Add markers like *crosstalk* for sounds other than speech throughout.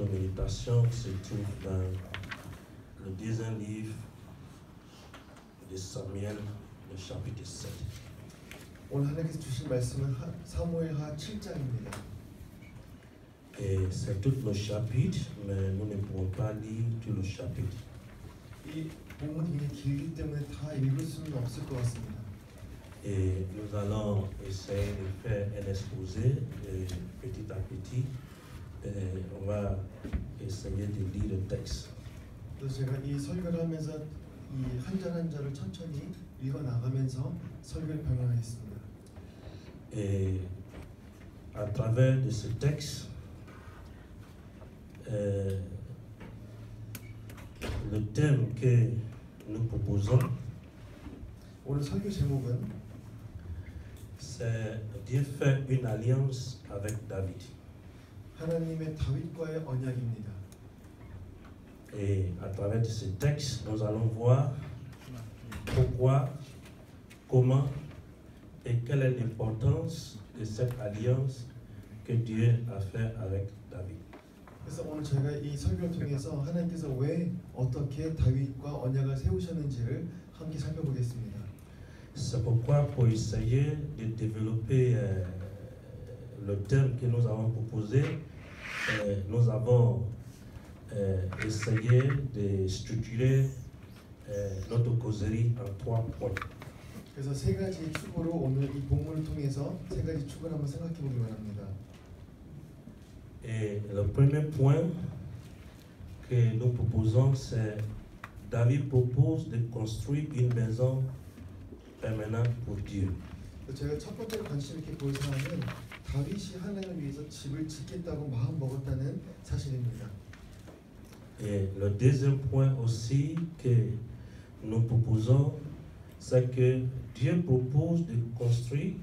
notre méditation se trouve dans le deuxième livre de Samuel, le chapitre 7. 오늘 하나님께서 주신 말씀은 하- 사무엘하 7장입니다. Et c'est tout le chapitre, mais nous ne pourrons pas lire tout le chapitre. 이 본문이 굉장히 길기 때문에 다 읽을 수는 없을 것 같습니다. Et nous allons essayer de faire un exposé et petit à petit. et on va essayer de lire le texte. 그래서 제가 이 설교를 하면서 이 한 절 한 절을 천천히 읽어 나가면서 설교를 병행하겠습니다. Et à travers de ce texte, euh, le thème que nous proposons, 오늘 설교 제목은 c'est Dieu fait une alliance avec David. 하나님의 다윗과의 언약입니다. Et à travers de ce texte, nous allons voir pourquoi, comment et quelle est l'importance de cette alliance que Dieu a fait avec David. 그래서 오늘 저희가 이 설교를 통해서 하나님께서 왜 어떻게 다윗과 언약을 세우셨는지를 함께 살펴보겠습니다. C'est pourquoi, pour essayer de développer euh, le thème que nous avons proposé, euh, nous avons euh, essayé de structurer euh, notre causerie en trois points. 그래서 세 가지 축으로 오늘 이 본문을 통해서 세 가지 축을 한번 생각해 보기 원합니다. Et le premier point que nous proposons, c'est David propose de construire une maison permanente pour Dieu. 그래서 제가 첫 번째로 관심 있게 볼 사항은 다윗이 하나님을 위해서 집을 짓겠다고 마음 먹었다는 사실입니다. Et le deuxième point aussi que nous proposons, c'est que Dieu propose de construire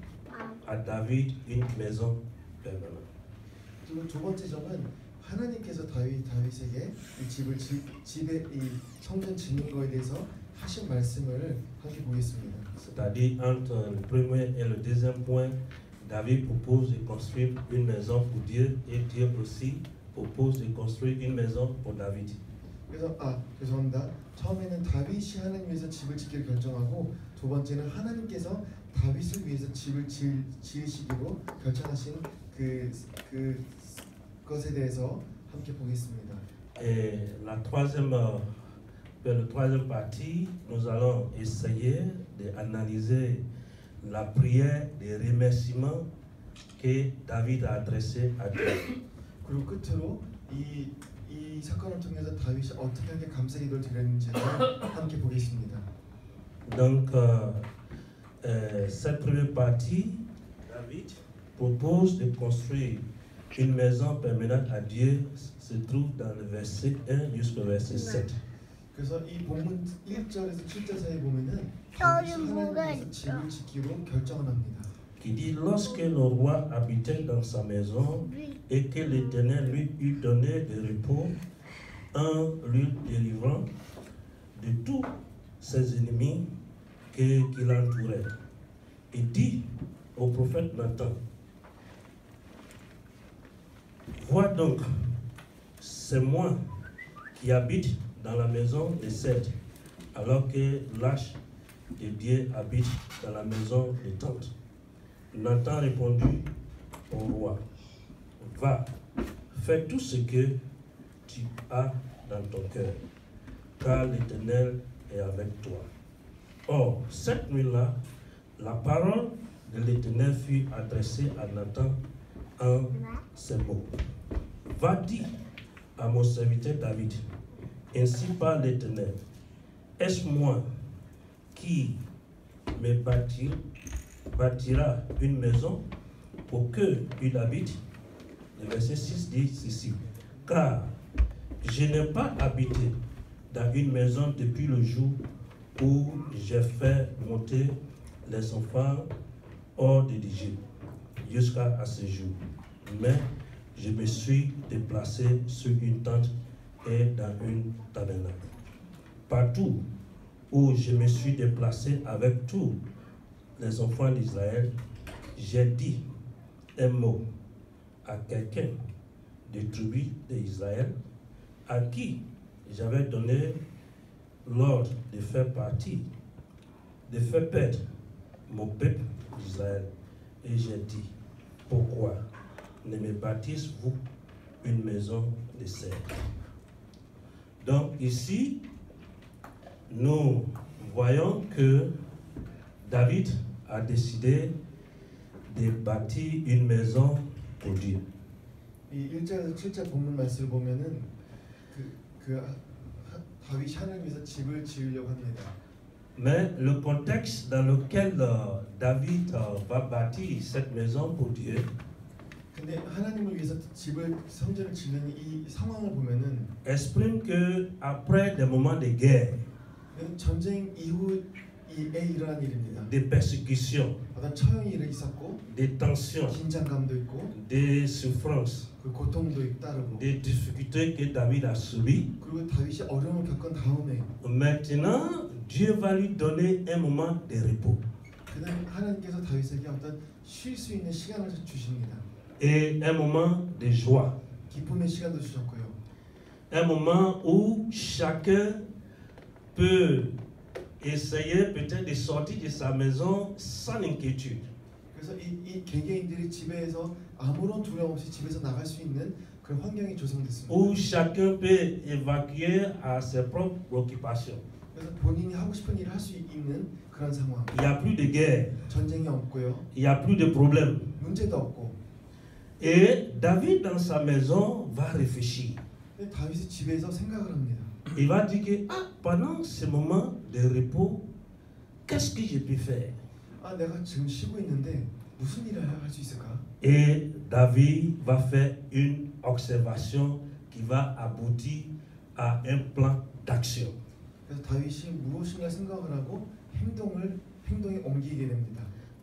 à David une maison permanente. 그리고 두 번째 점은 하나님께서 다윗 다윗에게 이 집을 지, 집에 이 성전 짓는 거에 대해서 하신 말씀을 함께 보겠습니다. C'est-à-dire entre le premier et le deuxième point, David propose de construire une maison pour Dieu et Dieu aussi propose de construire une maison pour David. 그래서 아 죄송합니다. 처음에는 다윗이 하나님 위해서 집을 짓기를 결정하고 두 번째는 하나님께서 다윗을 위해서 집을 지, 지으시기로 결정하신 그, 그 것에 대해서 함께 보겠습니다. Et la troisième, euh, la troisième partie, nous allons essayer d'analyser la prière de remerciement que David a adressée à Dieu. 그리고 끝으로 이, 이 사건을 통해서 다윗이 어떻게 하게 감사기도를 드렸는지를 함께 보겠습니다. Donc, euh, euh, cette première partie, David propose de construire une maison permanente à Dieu, se trouve dans le verset 1 jusqu'au verset 7. 그래서 이 본문 1절에서 7절 사이에 보면은 저기 다윗이 뭐가 하나님 위해서 있죠? 집을 짓기로 결정을 합니다. Qui dit Lorsque le roi habitait dans sa maison et que l'Éternel lui eut donné de repos en lui délivrant de tous ses ennemis que- qui l'entouraient, il dit au prophète Nathan Vois donc, c'est moi qui habite dans la maison de Seth, alors que l'âge de Dieu habite dans la maison de tente. Nathan répondit au roi, va, fais tout ce que tu as dans ton cœur, car l'Éternel est avec toi. Or, cette nuit-là, la parole de l'Éternel fut adressée à Nathan en ces mots. Va dire à mon serviteur David, ainsi par l'Éternel, est-ce moi qui me bâtir, bâtira une maison pour que il habite? Le verset 6 dit ceci, car je n'ai pas habité dans une maison depuis le jour où j'ai fait monter les enfants hors de l'Égypte jusqu'à ce jour. Mais je me suis déplacé sur une tente et dans une tabernacle. Partout où je me suis déplacé avec tous les enfants d'Israël, j'ai dit un mot à quelqu'un des tribus d'Israël, à qui j'avais donné l'ordre de faire partie, de faire perdre mon peuple Israël. Et j'ai dit, pourquoi ne me bâtissez-vous une maison de serre Donc ici, nous voyons que David a décidé de bâtir une maison pour Dieu. 이 1절에서 7절 본문 말씀을 보면은 그, 그 하- 하- 다윗이 하나님 위해서 집을 지으려고 합니다. Mais le contexte dans lequel euh, David euh, va bâtir cette maison pour Dieu, 근데 하나님을 위해서 집을 성전을 지는 이 상황을 보면은 exprime que après des moments de guerre, 전쟁 이후에 일어난 일입니다. des persécutions, 어떤 처형이 있었고 des tensions, 긴장감도 있고 des souffrances, 그 고통도 있- 따르고 des difficultés que David a subies, 그리고 다윗이 어려움을 겪은 다음에 maintenant Dieu va lui donner un moment de repos 그다음 하나님께서 다윗에게 어떤 쉴 수 있는 시간을 주십니다. Et un moment de joie, un moment où chacun peut essayer peut-être de sortir de sa maison sans inquiétude. 그래서 이, 이 개개인들이 집에서 아무런 두려움 없이 집에서 나갈 수 있는 그런 환경이 조성됐습니다. où chacun peut évacuer à ses propres préoccupations. 그래서 본인이 하고 싶은 일을 할 수 있는 그런 상황. Il n'y a plus de guerre, 전쟁이 없고요. il n'y a plus de problème. 문제도 없고. Et David, dans sa maison, va réfléchir. Il va dire que ah, pendant ce moment de repos, qu'est-ce que je peux faire 아, 있는데? Et David va faire une observation qui va aboutir à un plan d'action.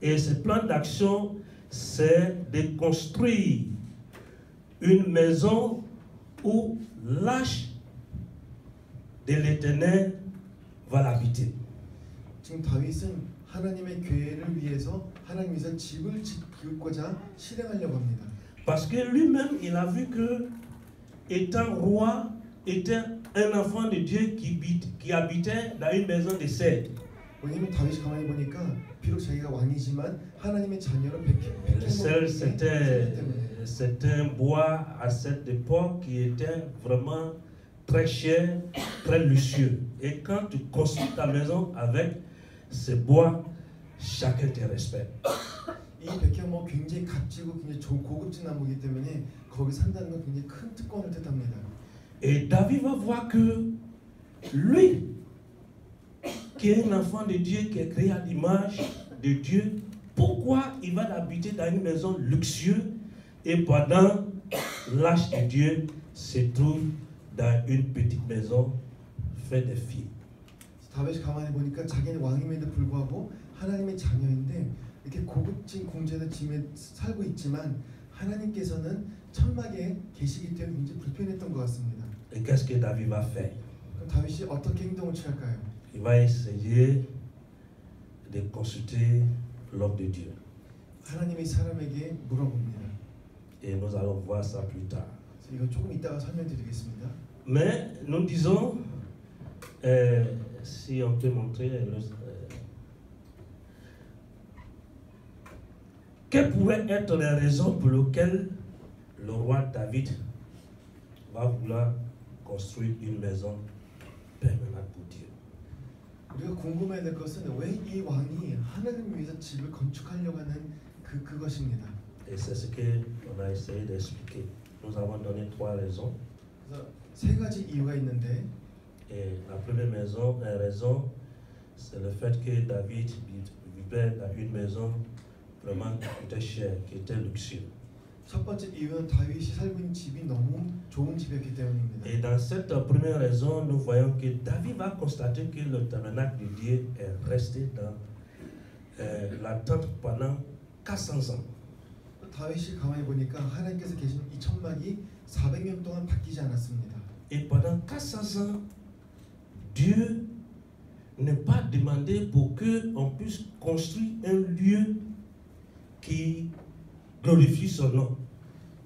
Et ce plan d'action, c'est de construire une maison où l'arche de l'Éternel va l'habiter. 지금 다윗은 하나님의 교회를 위해서 하나님께서 집을 짓고자 실행하려고 합니다. Parce que lui-même, il a vu que, étant roi, était un enfant de Dieu qui, habite- qui habitait dans une maison de cèdre. 왜냐면 다윗이 가만히 보니까 비록 자기가 왕이지만 하나님의 c'était c'était un bois à cette époque qui était vraiment très cher, très luxueux. Et quand tu construis ta maison avec ce bois, chacun te respecte. 이 백향목 굉장히 값지고 굉장히 좋은 고급진 나무이기 때문에 거기 산다는 건 굉장히 큰 특권을 뜻합니다. Et David va voir que lui, qui est un enfant de Dieu, qui est créé à l'image de Dieu, pourquoi il va habiter dans une maison luxueuse et pendant l'âge de Dieu se trouve dans une petite maison faite de filles. 다윗이 가만히 보니까 자기는 왕임에도 불구하고 하나님의 자녀인데 이렇게 고급진 궁전의 집에 살고 있지만 하나님께서는 천막에 계시기 때문에 굉장히 불편했던 것 같습니다. Et qu'est-ce que David va faire 그럼 다윗이 어떻게 행동을 취할까요? Il va essayer de consulter l'homme de Dieu. 하나님의 사람에게 물어봅니다. Et nous allons voir ça plus tard. 그래서 이거 조금 이따가 설명드리겠습니다. Mais nous disons, euh, si on peut montrer, le- euh, quelles pourraient être les raisons pour lesquelles le roi David va vouloir construire une maison permanente pour Dieu 우리가 궁금해야 될 것은 왜 이 왕이 하나님을 위해서 집을 건축하려고 하는 그 그것입니다. Et c'est ce qu'on a essayé d'expliquer. Nous avons donné trois raisons. 그래서 세 가지 이유가 있는데 Et la première maison, euh, raison, c'est le fait que David vivait dans une maison vraiment qui coûtait cher, qui était luxueuse. 첫 번째 이유는 다윗이 살고 있는 집이 너무 좋은 집이었기 때문입니다. Et dans cette première raison, nous voyons que David va constater que le tabernacle de Dieu est resté dans euh, la tente pendant 400 ans. 다윗이 가만히 보니까 하나님께서 계신 이 천막이 400년 동안 바뀌지 않았습니다. Et pendant 400 ans, Dieu n'est pas demandé pour qu'on puisse construire un lieu qui son nom.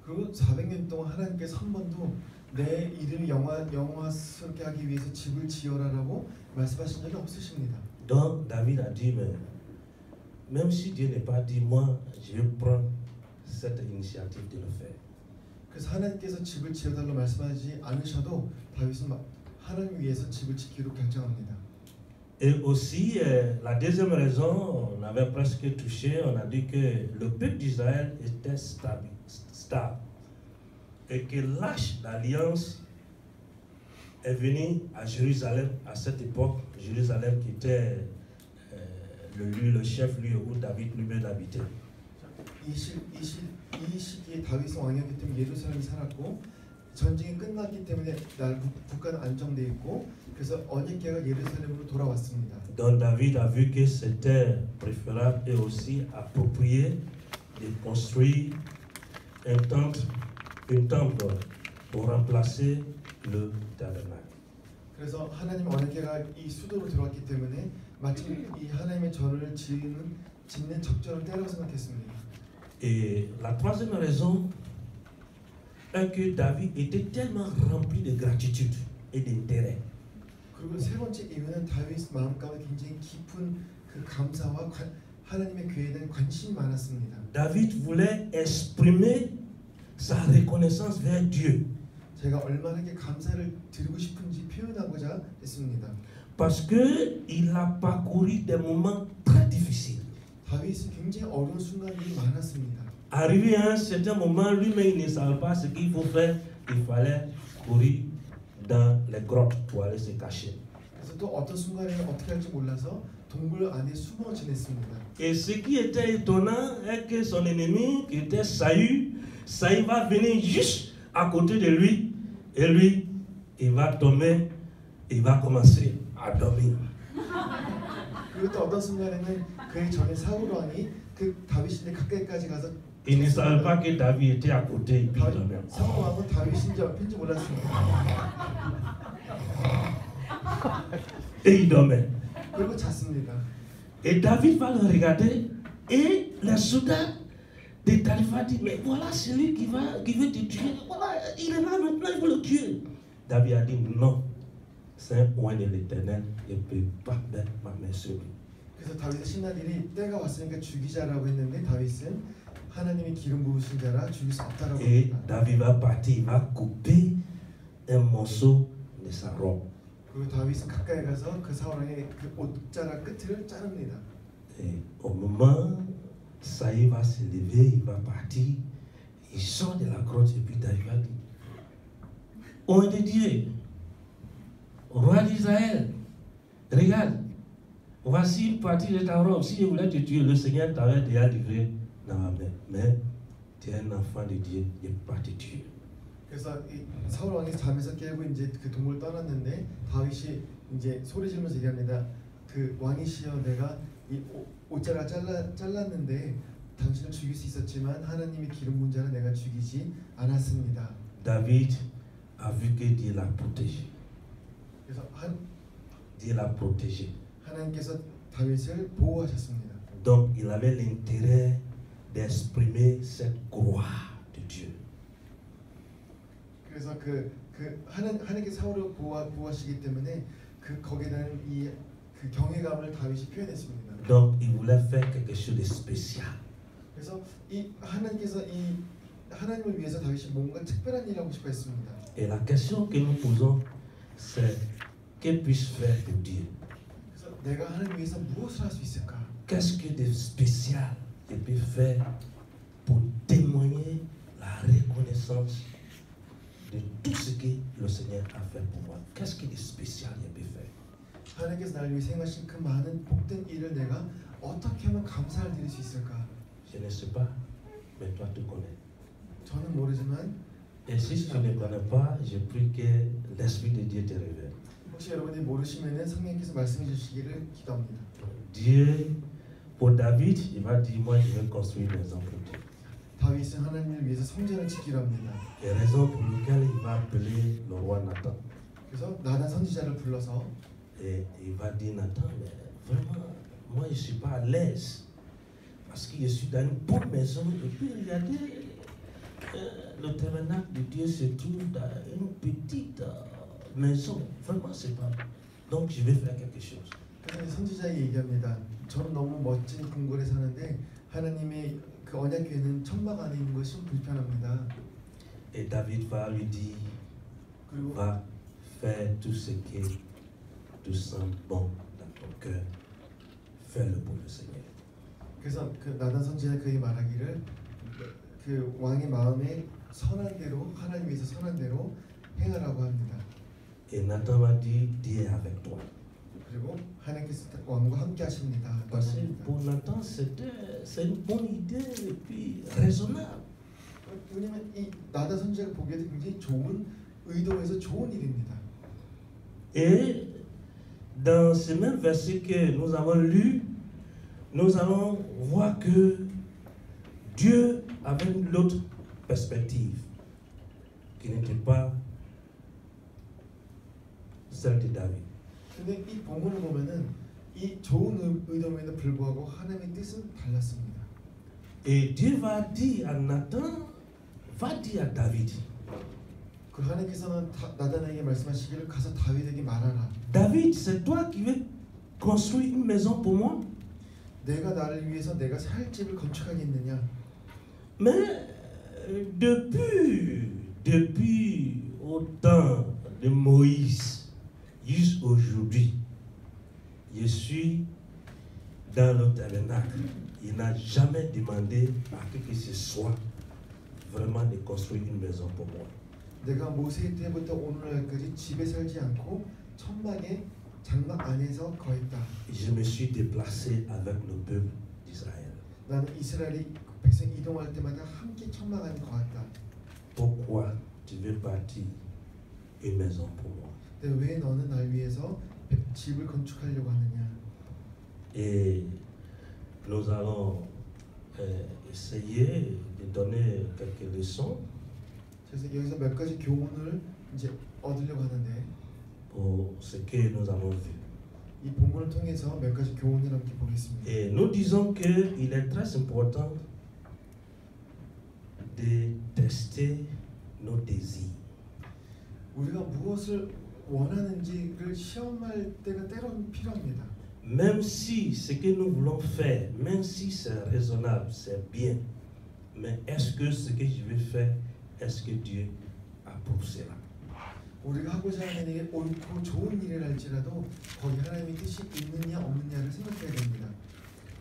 그리고 400년 동안 하나님께서 한 번도 내 이름을 영화 영화스럽게 하기 위해서 집을 지어라라고 말씀하신 적이 없으십니다. Donc David a dit, mais même si Dieu n'est pas dit, moi, je vais prendre cette initiative de le faire. 그래서 하나님께서 집을 지어달라고 말씀하지 않으셔도 다윗은 막 하나님 위해서 집을 짓기로 결정합니다. Et aussi, euh, la deuxième raison, on avait presque touché, on a dit que le peuple d'Israël était stable, stable. Et que l'arche d'alliance est venu à Jérusalem à cette époque, Jérusalem qui était euh, le lieu, le chef-lieu où David lui-même habitait. 이, 시, 이, 시, 이 시기에 다윗은 왕이었기 때문에 예루살렘에 살았고 전쟁이 끝났기 때문에 날 국- 국가는 안정돼 있고 그래서 언약궤가 예루살렘으로 돌아왔습니다. Donc David a vu que c'était préférable et aussi approprié de construire un temple, une temple pour remplacer le tabernacle. 그래서 하나님 언약궤가 이 수도로 들어왔기 때문에 마침 이 하나님의 전을 지는 짓는 적절한 때라고 생각했습니다. Et la troisième raison que David était tellement rempli de gratitude et d'intérêt. 그리고 세 번째 이유는 다윗 마음 가운데 굉장히 깊은 그 감사와 관- 하나님의 교회에 대한 관심이 많았습니다. David voulait exprimer sa reconnaissance vers Dieu 제가 얼마나 감사를 드리고 싶은지 표현하고자 했습니다. parce que il a parcouru des moments très difficiles. 다윗은 굉장히 어려운 순간들이 많았습니다. Arrivé à un certain moment, lui-même il ne savait pas ce qu'il faut faire. Il fallait courir dans les grottes pour aller se cacher. 그래서 또 어떤 순간에 어떻게 할지 몰라서 동굴 안에 숨어 지냈습니다. Et ce qui était étonnant est que son ennemi, qui était Saül, Saül va venir juste à côté de lui et lui, il va tomber, il va commencer à dormir. *laughs* 그리고 또 어떤 순간에는 그의 전에 사울 왕이 그 다윗인데 가까이까지 가서 Il ne savait pas que David était à côté et puis il 다윗, dormait. 사울 왕은 다윗인지 옆인지 몰랐습니다. Et il dormait. 그리고 잤습니다. Et David va le regarder et les soldats de David va dire, mais voilà celui qui, va, qui veut te tuer. Voilà, il est là maintenant, il veut le tuer. David a dit, non, c'est un point de l'éternel, je ne peux pas mettre ma main sur lui. 그래서 다윗의 신난 일이 때가 왔으니까 죽이자라고 했는데 다윗은 et David va partir, il va couper un morceau de sa robe. Et au moment Saïd va se lever, il va partir, il sort de la grotte et puis David va dire, on est Dieu, roi d'Israël, regarde, voici une partie de ta robe, si je voulais te tuer, le Seigneur t'avait déjà livré dans ma main. Mais tu es un enfant de Dieu, pas te tuer. 그래서 이 사울 왕이 잠에서 깨고 이제 그 동굴 떠났는데 다윗이 이제 소리 지르면서 얘기합니다. 그 왕이시여 내가 이 옷- 옷자락 잘라 잘랐는데 당신을 죽일 수 있었지만 하나님이 기름 부은 자는 내가 죽이지 않았습니다. David a vu que Dieu l'a protégé. 그래서 한 Dieu l'a protégé. 하나님께서 다윗을 보호하셨습니다. Donc il avait l'intérêt d'exprimer cette gloire de Dieu. 그래서 그, 그 하나, 하나님께서 사울을 보호하, 보호하시기 때문에 그 거기에 대한 이그 경외감을 다윗이 표현했습니다. Donc il voulait faire quelque chose de spécial. 그래서 이 하나님께서 이 하나님을 위해서 다윗이 뭔가 특별한 일을 하고 싶어 했습니다. Et la question que nous posons, c'est que puis-je faire pour Dieu 그래서 내가 하나님 위해서 무엇을 할 수 있을까? Qu'est-ce que de spécial je peux faire pour témoigner la reconnaissance de tout ce que le Seigneur a fait pour moi Qu'est-ce que de spécial je peux faire 하나님께서 나를 위해 행하신 그 많은 복된 일을 내가 어떻게 하면 감사를 드릴 수 있을까? Je ne sais pas, mais toi tu connais. 저는 모르지만 Et si tu ne connais pas, je prie que l'Esprit de Dieu te révèle. 혹시 여러분이 모르시면은 성령께서 말씀해 주시기를 기도합니다. Dieu, pour David, il va dire, moi je vais construire une maison pour Dieu. 다윗은 하나님을 위해서 성전을 짓기로 합니다. Et raison pour laquelle il va appeler le roi Nathan. 그래서 나단 선지자를 불러서 Et il va dire, Nathan, mais vraiment, moi je ne suis pas à l'aise. Parce que je suis dans une bonne maison. Et puis regardez, euh, le tabernacle de Dieu se trouve dans une petite euh, maison. Vraiment, c'est pas. Donc, je vais faire quelque chose. 선지자가 얘기합니다. 저는 너무 멋진 궁궐에 사는데 하나님의 그 언약궤는 천막 안에 있는 것이 좀 불편합니다. Et David va lui dire va faire tout ce qui te semble bon dans ton cœur. Fais-le pour le Seigneur. 그래서 그 나단 선지자가 그에게 말하기를 그 왕의 마음에 선한 대로 하나님 위해서 선한 대로 행하라고 합니다. Et Nathan va dire Dieu avec toi. 그리고 하나님께서 왕과 함께 하십니다. Parce que 합니다. pour Nathan, c'était c'est une bonne idée et puis raisonnable. 왜냐면 이 나단 선지자가 보기에도 굉장히 좋은 의도에서 좋은 일입니다. Et dans ce même verset que nous avons lu, nous allons voir que Dieu avait une autre perspective qui n'était pas celle de David. 근데 이 본문을 보면은 이 좋은 의- 의도에도 불구하고 하나님의 뜻은 달랐습니다. Et Dieu va dire à Nathan, va dire à David, 그 하나님께서는 다- 나단에게 말씀하시기를 가서 다윗에게 말하라. David, c'est toi qui veux construire une maison pour moi 내가 나를 위해서 내가 살 집을 건축하겠느냐? Mais euh, depuis, depuis au temps de Moïse jusqu'aujourd'hui, je suis dans le tabernacle. Il n'a jamais demandé à qui que ce soit vraiment de construire une maison pour moi. 내가 모세 때부터 오늘날까지 집에 살지 않고 천막의 장막 안에서 거했다. Je me suis déplacé avec le peuple d'Israël. 나는 이스라엘이 백성 이동할 때마다 함께 천막 안에 거했다. Pourquoi tu veux bâtir une maison pour moi 근데 왜 너는 날 위해서 집을 건축하려고 하느냐? Et nous allons euh, essayer de donner quelques leçons 그래서 여기서 몇 가지 교훈을 이제 얻으려고 하는데 pour ce que nous avons vu. 이 본문을 통해서 몇 가지 교훈을 함께 보겠습니다. Et nous disons qu'il est très important de tester nos désirs. 우리가 무엇을 원하는지를 시험할 때가 때로는 필요합니다. Même si ce que nous voulons faire, même si c'est raisonnable, c'est bien, mais est-ce que ce que je vais faire, est-ce que Dieu approuve cela 우리가 하고자 하는 일이 옳고 좋은 일을 할지라도 거기 하나님의 뜻이 있느냐 없느냐를 생각해야 됩니다.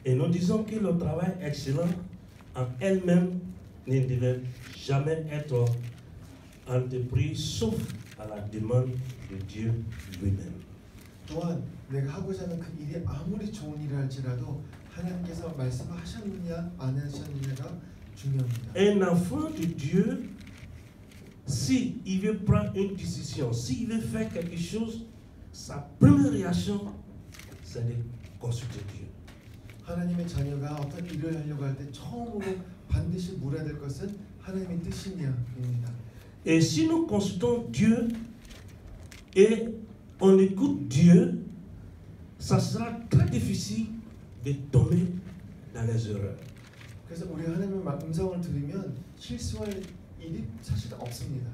Et nous disons que le travail excellent en elle-même ne devait jamais être entrepris sauf à la demande de Dieu lui-même. 또한 내가 하고자 하는 그 일이 아무리 좋은 일을 할지라도 하나님께서 말씀하셨느냐 안 하셨느냐가 중요합니다. Un enfant de Dieu, s'il veut prendre une décision, s'il veut faire quelque chose, sa première réaction, c'est de consulter Dieu. 하나님의 자녀가 어떤 일을 하려고 할 때 처음으로 반드시 물어야 될 것은 하나님의 뜻이냐입니다. Et si nous consultons Dieu et on écoute Dieu, ça sera très difficile de tomber dans les erreurs. 그래서 우리 하나님의 마- 음성을 들으면 실수할 일이 사실 없습니다.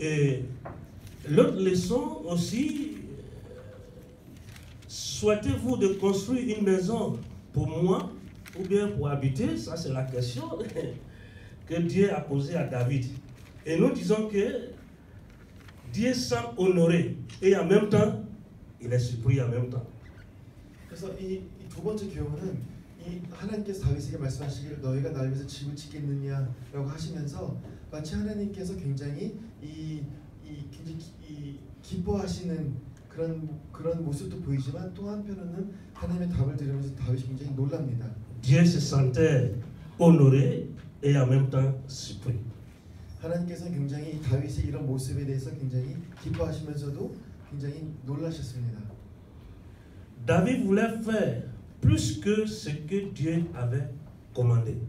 Et l'autre leçon aussi, euh, souhaitez-vous de construire une maison pour moi ou bien pour habiter Ça, c'est la question *laughs* que Dieu a posée à David. Et nous disons que Dieu semble honoré et en même temps, il est surpris en même temps. 그래서 이 두 번째 교훈은 이 하나님께서 다윗에게 말씀하시기를 너희가 날 위해서 집을 짓겠느냐라고 하시면서 마치 하나님께서 굉장히 이, 이, 굉장히 기, 이 기뻐하시는 그런 그런 모습도 보이지만 또 한편으로는 하나님의 답을 들으면서 다윗이 굉장히 놀랍니다. Dieu se sentait honoré et en même temps surpris. 하나님께서는 굉장히 이 다윗의 이런 모습에 대해서 굉장히 기뻐하시면서도 굉장히 놀라셨습니다. David voulait faire plus que ce que Dieu avait commandé.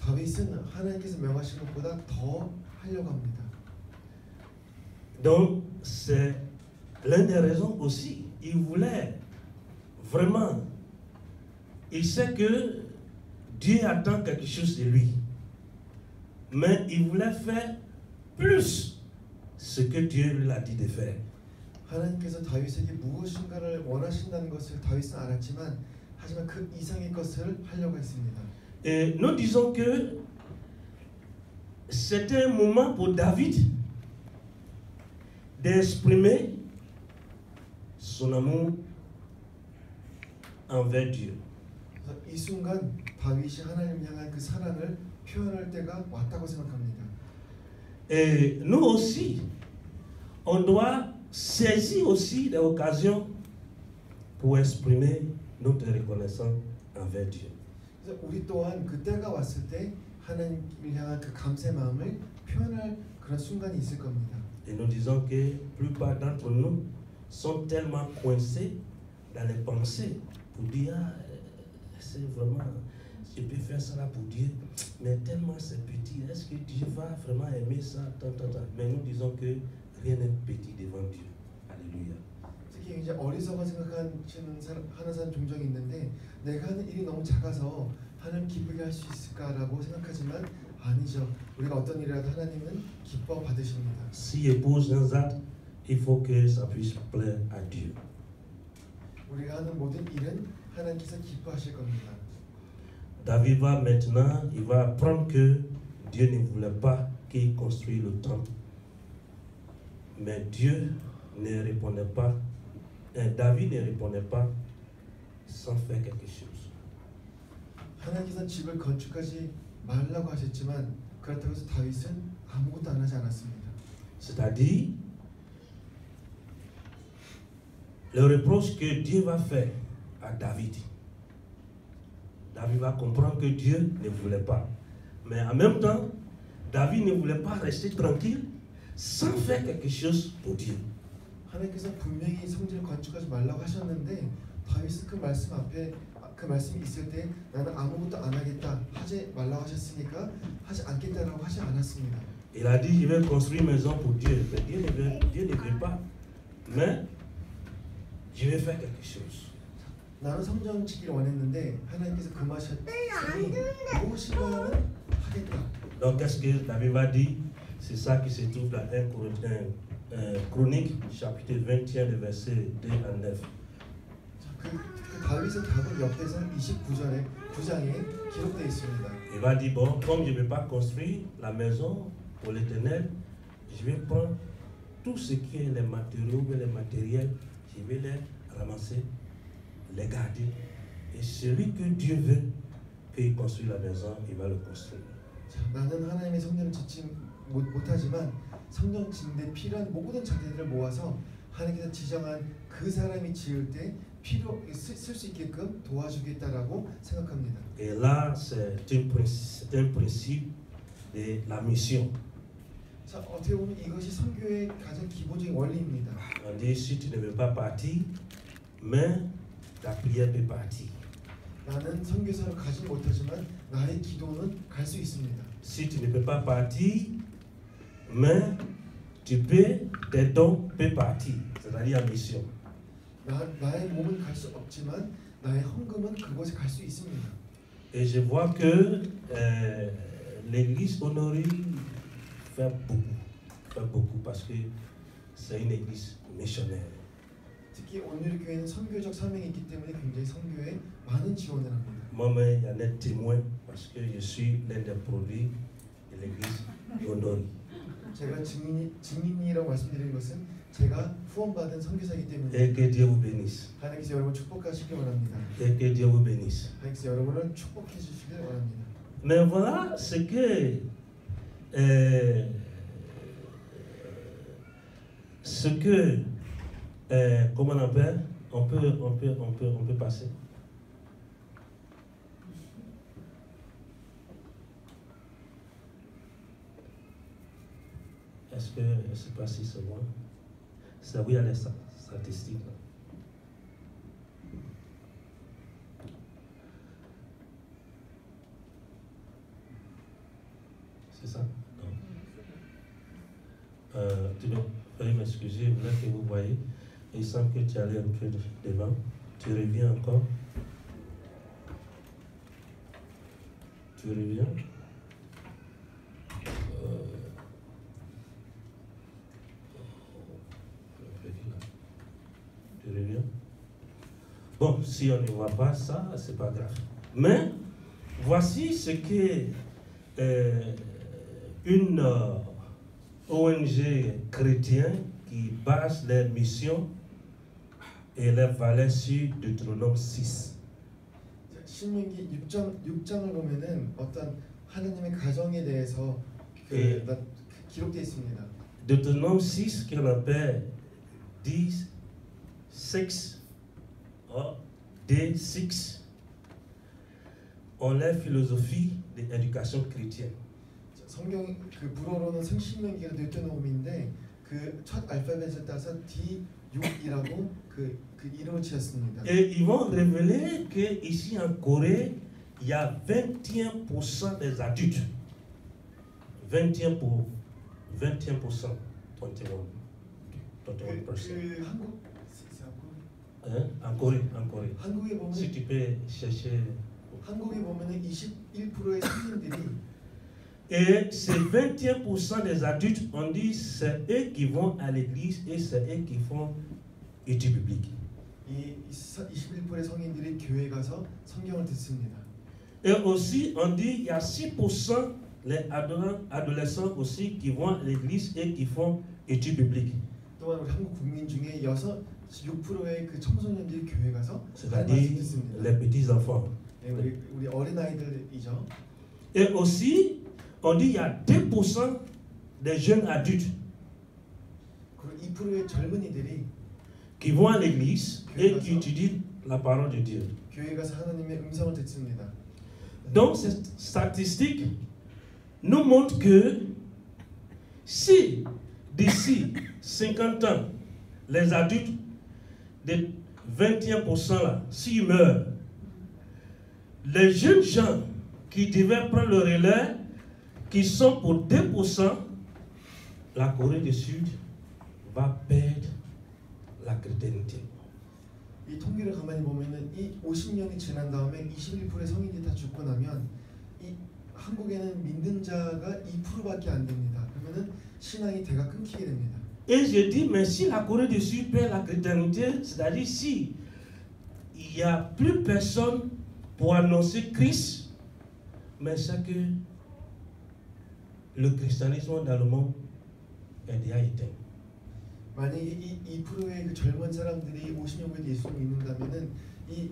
다윗은 하나님께서 명하신 것보다 더 하려고 합니다. Donc, c'est l'une des raisons aussi. Il voulait vraiment, il sait que Dieu attend quelque chose de lui. Mais il voulait faire plus ce que Dieu lui a dit de faire. 하나님께서 다윗에게 무엇인가를 원하신다는 것을 다윗은 알았지만 하지만 그 이상의 것을 하려고 했습니다. Et nous disons que c'était un moment pour David d'exprimer son amour envers Dieu. 이 순간 다윗이 하나님을 향한 그 사랑을 표현할 때가 왔다고 생각합니다. Et nous aussi, on doit saisir aussi les occasions pour exprimer notre reconnaissance envers Dieu. 그래서 우리 또한 그 때가 왔을 때 하나님을 향한 그 감사의 마음을 표현할 그런 순간이 있을 겁니다. Et nous disons que la plupart d'entre nous sont tellement coincés dans les pensées pour dire ah, euh, c'est vraiment, je peux faire ça là pour Dieu, mais tellement c'est petit, est-ce que Dieu va vraiment aimer ça tant, tant, tant. Mais nous disons que rien n'est petit devant Dieu. Alléluia. 특히 이제 어리석어 생각하시는 사람, 하는 사람 종종 있는데 내가 하는 일이 너무 작아서 하나님 기쁘게 할 수 있을까라고 생각하지만 아니죠. 우리가 어떤 일이라도 하나님은 기뻐 받으십니다. Si épouse un acte, il faut que ça puisse plaire à Dieu. 우리가 하는 모든 일은 하나님께서 기뻐하실 겁니다. David va maintenant, il va apprendre que Dieu ne voulait pas qu'il construise le temple. Mais Dieu ne répondait pas, euh, David ne répondait pas sans faire quelque chose. 하나님께서 집을 건축하지 말라고 하셨지만 그렇다고 해서 다윗은 아무것도 안 하지 않았습니다. C'est-à-dire, le reproche que Dieu va faire à David, David va comprendre que Dieu ne voulait pas. Mais en même temps, David ne voulait pas rester tranquille sans faire quelque chose pour Dieu. 하나님께서 분명히 성전을 건축하지 말라고 하셨는데 다윗은 그 말씀 앞에 그 말씀이 있을 때 나는 아무것도 안 하겠다 하지 말라고 하셨으니까 하지 않겠다라고 하지 않았습니다. Il a dit, je vais construire une maison pour Dieu. Mais Dieu ne veut, Dieu ne veut pas. Mais je vais faire quelque chose. 나는 성전 짓기를 원했는데 하나님께서 그 말씀이 무엇인가는 하겠다. Donc, qu'est-ce que David va dire C'est ça qui se trouve dans 1 Corinthiens, euh, Chronique, chapitre 21, le verset 2 à 9. 자, 그, 그 다윗의 답은 옆에서 29절에 9장에 기록되어 있습니다. Il va dire, bon, comme je ne vais pas construire la maison pour l'éternel, je vais prendre tout ce qui est les matériaux, les matériels, je vais les ramasser, les garder. Et celui que Dieu veut qu'il construise la maison, il va le construire. 자, 나는 하나님의 성전을 짓지 못, 못하지만 성전 짓는데 필요한 모든 자재들을 모아서 하나님께서 지정한 그 사람이 지을 때 필요 쓸수 있게끔 도와주겠다라고 생각합니다. Et là, c'est un, princi- c'est un principe de la mission. 자 어떻게 보면 이것이 선교의 가장 기본적인 원리입니다. On dit, si tu ne veux pas partir, mais prière peut partir. 나는 선교사를 가지 못하지만 나의 기도는 갈 수 있습니다. Si tu ne peux pas partir, mais tu peux, tes dons peuvent partir. C'est-à-dire la mission. 나, 나의 몸은 갈 수 없지만 나의 헌금은 그곳에 갈 수 있습니다. Et je vois que euh, l'église honorée fait beaucoup. Fait beaucoup parce que c'est une église missionnaire. 특히 오늘 교회는 선교적 사명이 있기 때문에 굉장히 선교에 많은 지원을 합니다. Moi-même, il y en a témoin parce que je suis l'un des produits de l'église honorée. 제가 증인, 증인이라고 말씀드리는 것은 제가 후원받은 선교사이기 때문에 Et que Dieu vous bénisse. 하나님께서 여러분 축복하시길 원합니다. Et que Dieu vous bénisse. 하나님께서 여러분을 축복해 주시길 원합니다. Mais voilà ce que euh, ce que euh, comment on appelle? On peut on peut on peut on peut passer. Est-ce que je sais pas si c'est moi c'est oui a les sta- statistiques. C'est ça? Non. Euh, tu dois, veuillez m'excuser, là que vous voyez, il semble que tu allais un peu devant, tu reviens encore. Tu reviens. Euh, tu reviens. Bon, si on ne voit pas ça, c'est pas grave. Mais voici ce que euh, une euh, ONG chrétienne qui base leur mission valeurs sur Deutéronome 6. 자, 신명기 6장 6장을 보면은 어떤 하나님의 가정에 대해서 그, 예. 나- 기록되어 있습니다. Deutéronome 6, qu'on appelle 10, 6, or D6, ont leur philosophie de l'éducation chrétienne. 자, 성경 그 불어로는 성신명기가 뉴트노음인데 그 첫 알파벳에 따라서 D6이라고 Et ils vont révéler qu'ici en Corée, il y a 21% des adultes. 21%. Pour, 21%. 21 hein? En Corée, en Corée. Si tu peux chercher. Et ces 21% des adultes, on dit, c'est eux qui vont à l'église et c'est eux qui font études bibliques. 이 21%의 성인들이 교회 가서 성경을 듣습니다. Et aussi, on dit il y a 6% les adolescents, aussi qui vont à l'église et qui font études bibliques. 또한 우리 한국 국민 중에 여섯 6%의 그 청소년들이 교회 가서 말씀 듣습니다. les petits-enfants. 네, 우리 우리 어린 아이들이죠. Et aussi, on dit il y a 2% des jeunes adultes 그리고 2%의 젊은이들이 qui vont à l'église et qui étudient la parole de Dieu. Donc, cette statistique nous montre que si d'ici 50 ans, les adultes de 21% là, s'ils meurent, les jeunes gens qui devaient prendre le relais, qui sont pour 2%, la Corée du Sud va perdre la chrétienté. 이 통계를 가만히 보면은 이 50년이 지난 다음에 21%의 성인이 다 죽고 나면 이 한국에는 믿는 자가 2%밖에 안 됩니다. 그러면은 신앙이 대가 끊기게 됩니다. Et je dis, mais si la Corée du Sud perd la chrétienté, c'est-à-dire si il n'y a plus personne pour annoncer Christ, mais c'est que le christianisme dans le monde est déjà éteint. 만약에 이 2%의 그 젊은 사람들이 50년 후에 예수를 믿는다면은 이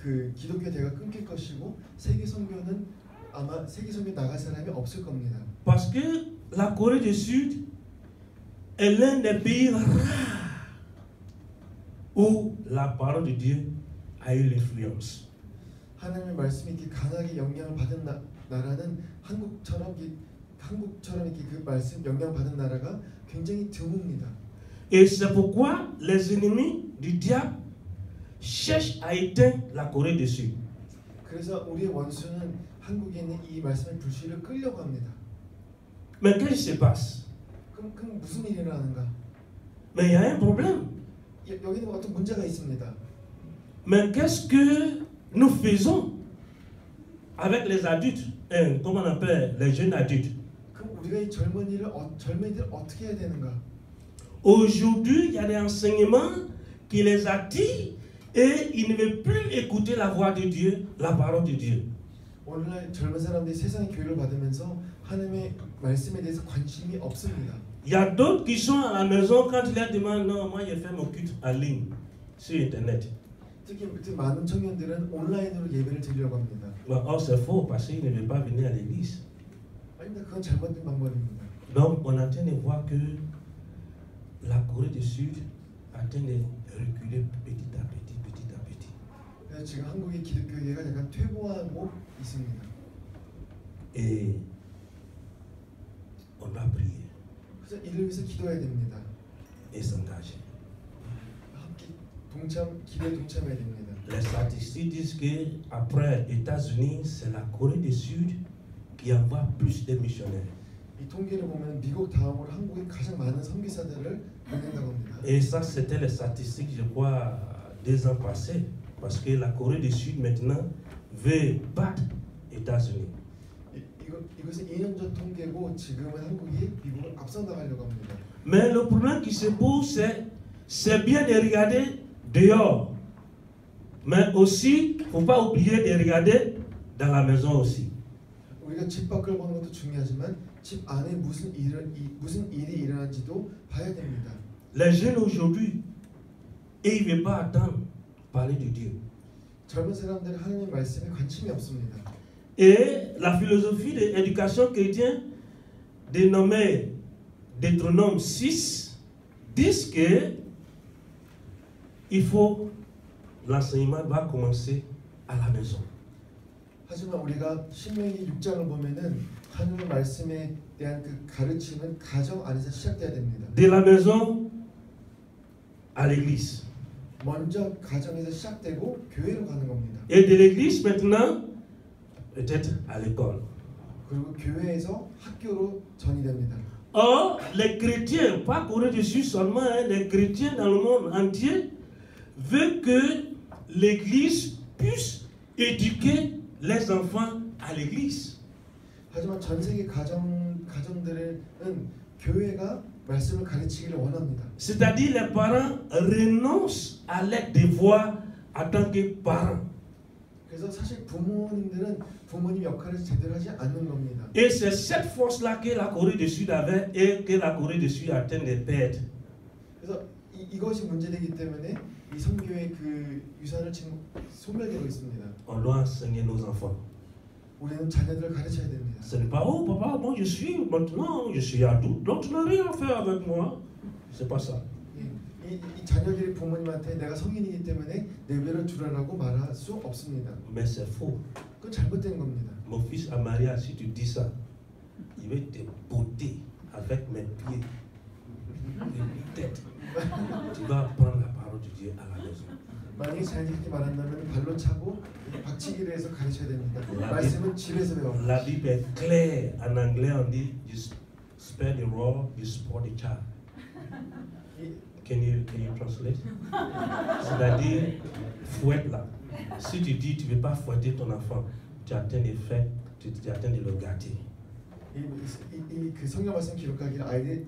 그 기독교 대가 끊길 것이고 세계 선교는 아마 세계 선교 나갈 사람이 없을 겁니다. Parce que la Corée du Sud est l'un des pays rares où la parole de Dieu a eu l'influence. 하나님의 말씀이 이렇게 강하게 영향을 받은 나, 나라는 한국처럼 이, 한국처럼 이렇게 그 말씀 영향 받은 나라가 굉장히 드뭅니다. Et c'est pourquoi les ennemis du diable cherchent à éteindre la Corée du Sud. 그래서 우리의 원수는 한국에 있는 이 말씀의 불씨를 끌려고 합니다. Mais qu'est-ce qui se passe 그럼, 그럼 무슨 일이 일어나는가? Mais il y a un problème. 여- 여기는 어떤 문제가 있습니다. Mais qu'est-ce que nous faisons avec les adultes hein, Comment on appelle les jeunes adultes 그럼 우리가 이 젊은이를 어, 젊은이들 어떻게 해야 되는가? Aujourd'hui, il y a des enseignements qui les attirent et ils ne veulent plus écouter la voix de Dieu, la parole de Dieu. 오늘날 젊은 사람들이 세상의 교육을 받으면서 하나님의 말씀에 대해서 관심이 없습니다. Il y a d'autres qui sont à la maison quand tu leur demandes non, moi je fais mon culte en ligne sur Internet. 특히 특히 많은 청년들은 온라인으로 예배를 드리려고 합니다. Mais or, c'est faux parce qu'ils ne veulent pas venir à l'église. 아닙니다. 그건 잘못된 방법입니다. Donc, on est en train de voir que la Corée du Sud est en train de reculer petit à petit, petit à petit. 그래서 지금 한국의 기독교계가 약간 퇴보하고 있습니다. Et on doit prier 그래서 이를 위해서 기도해야 됩니다. et s'engager. 함께 동참 기도에 동참해야 됩니다. Les statistiques disent que après États-Unis, c'est la Corée du Sud qui envoie plus de missionnaires. 이 통계를 보면 미국 다음으로 한국이 가장 많은 선교사들을 보낸다고 합니다. Et ça, c'était les statistiques, je crois, des ans passés. Parce que la Corée du Sud, maintenant, veut battre États-Unis. 이, 이거 이것은 2년 전 통계고 지금은 한국이 미국을 앞서 나가려고 합니다. Mais le problème qui se pose, c'est, c'est bien de regarder dehors. Mais aussi, faut pas oublier de regarder dans la maison aussi. 우리가 집 밖을 보는 것도 중요하지만 집 안에 무슨 일을 이- 무슨 일이 일어난지도 봐야 됩니다. Les jeunes aujourd'hui, ils ne veulent pas attendre parler de Dieu. 젊은 사람들은 하나님 말씀에 관심이 없습니다. Et la philosophie de l'éducation chrétienne, dénommée Deutéronome 6, dit que il faut l'enseignement va commencer à la maison. 하지만 우리가 신명기 6장을 보면은 하나님 말씀에 대한 그 가르침은 가정 안에서 시작돼야 됩니다. De la maison à l'église. 먼저 가정에서 시작되고 교회로 가는 겁니다. Et de l'église maintenant, peut-être à l'école. 그리고 교회에서 학교로 전이 됩니다. Or, les chrétiens, pas Corée du Sud seulement, hein, les chrétiens dans le monde entier veulent que l'église puisse éduquer les enfants à l'église. 하지만 전 세계 가정 가정들은 교회가 말씀을 가르치기를 원합니다. C'est-à-dire les parents renoncent à leurs devoirs en tant que parents. 그래서 사실 부모님들은 부모님 역할을 제대로 하지 않는 겁니다. Et c'est cette force-là que la Corée du Sud avait et que la Corée du Sud a train de perdre. 그래서 이, 이것이 문제되기 때문에 이 선교의 그 유산을 지금 소멸되고 있습니다. On doit enseigner nos enfants. 우리는 자녀들을 가르쳐야 됩니다. Ce n'est pas, oh papa, moi je suis maintenant, je suis adulte, donc tu n'as rien à faire avec moi. C'est pas ça. 이, 이, 이 자녀들이 부모님한테 내가 성인이기 때문에 내버려 두라라고 말할 수 없습니다. Mais c'est faux. 그건 잘못된 겁니다. Mon fils Amaria, si tu dis ça, il va te botter avec mes pieds et mes têtes. Tu vas prendre la parole de Dieu à la maison. 만약에 그렇게 말한다면 발로 차고 박치기를 해서 가르쳐야 됩니다. 라- 말씀은 집에서 배워. La Bible est claire. En anglais, on dit you spare the rod, you support the child. 이- Can you, can you translate? C'est-à-dire, fouette là. Si tu dis tu veux pas fouetter ton enfant, tu attends de faire, tu, tu attends de le gâter. 이그 성경 말씀 기록하기를 아이들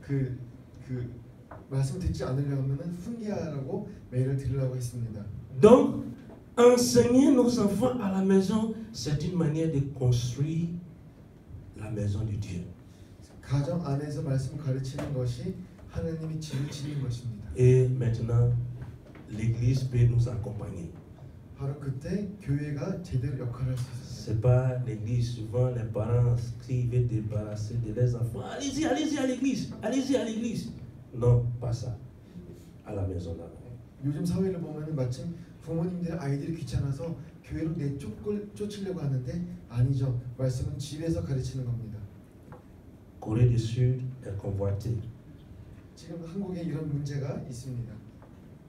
그, 그 말씀 듣지 않으려면은 훈계하라고 메일을 드리려고 했습니다. Donc, enseigner nos enfants à la maison, c'est une manière de construire la maison de Dieu. 가정 안에서 말씀을 가르치는 것이 하나님이 집을 지는 것입니다. Et maintenant, l'Église peut nous accompagner. 바로 그때 교회가 제대로 역할을 할 수 있습니다. C'est pas l'église, souvent les parents qui veulent débarrasser de leurs enfants. Allez-y, allez-y à l'église, allez-y à l'église. Non, pas ça. À la maison là. 요즘 사회를 보면은 마침 부모님들의 아이들이 귀찮아서 교회로 내쫓을 쫓으려고 하는데 아니죠. 말씀은 집에서 가르치는 겁니다. Corée du Sud est convoitée. 지금 한국에 이런 문제가 있습니다.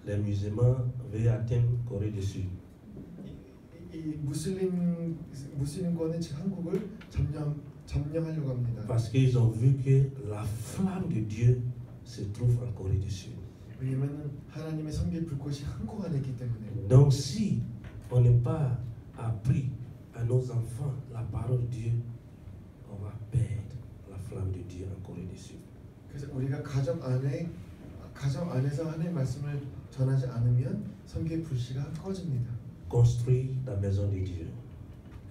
Les musulmans veulent atteindre Corée du Sud. 이, 이 무슬림 무슬림권은 지금 한국을 점령 점령하려고 합니다. Parce qu'ils ont vu que la flamme de Dieu se trouve en Corée du Sud. 왜냐면은 하나님의 성계 불꽃이 한국 안에 있기 때문에. Donc si on n'est pas appris à nos enfants la parole de Dieu, on va perdre la flamme de Dieu en Corée du Sud. 그래서 우리가 가정 안에 가정 안에서 하나님의 말씀을 전하지 않으면 성계의 불씨가 꺼집니다. Construire la maison de Dieu.